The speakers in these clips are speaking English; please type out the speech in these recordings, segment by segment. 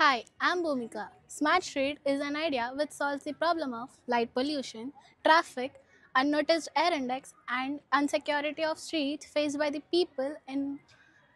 Hi, I'm Bhumika. Smart Street is an idea which solves the problem of light pollution, traffic, unnoticed air index, and insecurity of streets faced by the people in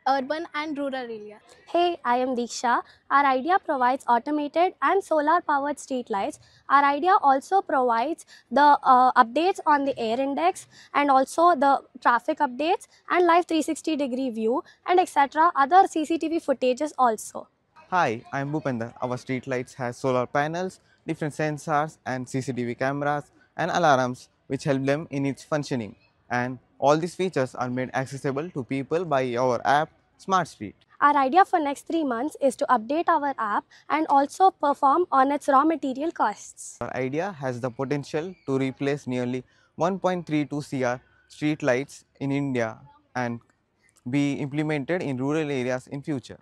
urban and rural areas. Hey, I am Deeksha. Our idea provides automated and solar powered street lights. Our idea also provides the uh, updates on the air index and also the traffic updates and live 360 degree view and etc. other CCTV footages also. Hi, I'm Bhupender. Our street lights has solar panels, different sensors and CCTV cameras and alarms which help them in its functioning. And all these features are made accessible to people by our app Smart Street. Our idea for next 3 months is to update our app and also perform on its raw material costs. Our idea has the potential to replace nearly 1.32 CR street lights in India and be implemented in rural areas in future.